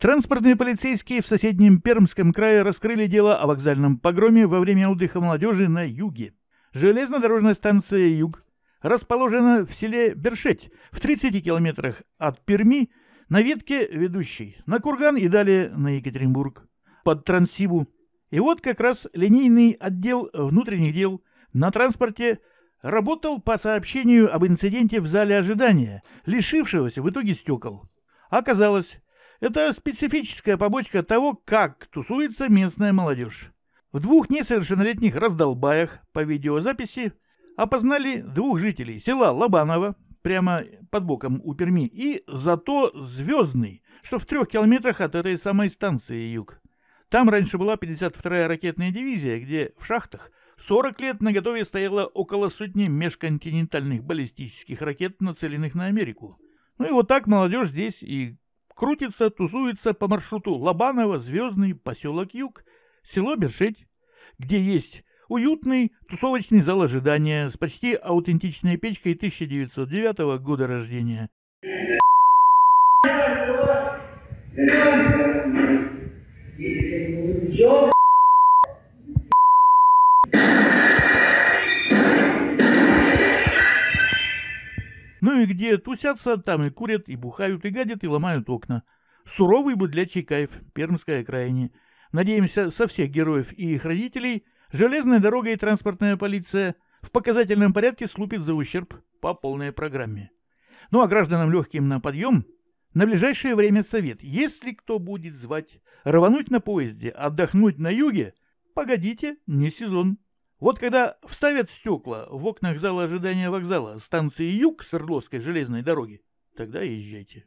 Транспортные полицейские в соседнем Пермском крае раскрыли дело о вокзальном погроме во время отдыха молодежи на юге. Железнодорожная станция «Юг» расположена в селе Бершеть, в 30 километрах от Перми, на ветке ведущей на Курган и далее на Екатеринбург, под Транссибу. И вот как раз линейный отдел внутренних дел на транспорте работал по сообщению об инциденте в зале ожидания, лишившегося в итоге стекол. Оказалось, это специфическая побочка того, как тусуется местная молодежь. В двух несовершеннолетних раздолбаях по видеозаписи опознали двух жителей села Лобаново, прямо под боком у Перми, и зато Звездный, что в трех километрах от этой самой станции Юг. Там раньше была 52-я ракетная дивизия, где в шахтах 40 лет на готове стояло около сотни межконтинентальных баллистических ракет, нацеленных на Америку. Ну и вот так молодежь здесь и крутится, тусуется по маршруту Лобаново, Звездный, поселок Юг, село Бершеть, где есть уютный тусовочный зал ожидания с почти аутентичной печкой 1909 года рождения. И где тусятся, там и курят, и бухают, и гадят, и ломают окна. Суровый будлячий кайф, Пермская окраине. Надеемся, со всех героев и их родителей железная дорога и транспортная полиция в показательном порядке слупит за ущерб по полной программе. Ну а гражданам легким на подъем на ближайшее время совет. Если кто будет звать рвануть на поезде, отдохнуть на юге, погодите, не сезон. Вот когда вставят стекла в окнах зала ожидания вокзала станции Юг Свердловской железной дороги, тогда езжайте.